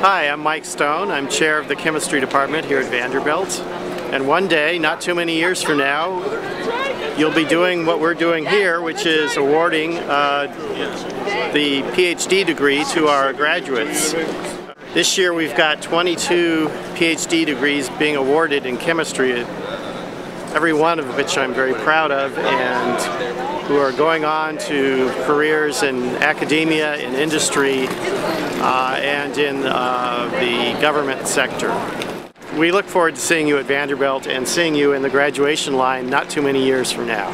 Hi, I'm Mike Stone. I'm chair of the chemistry department here at Vanderbilt. And one day, not too many years from now, you'll be doing what we're doing here, which is awarding uh, the PhD degree to our graduates. This year we've got 22 PhD degrees being awarded in chemistry, every one of which I'm very proud of, and who are going on to careers in academia, in industry, uh, and in uh, the government sector. We look forward to seeing you at Vanderbilt and seeing you in the graduation line not too many years from now.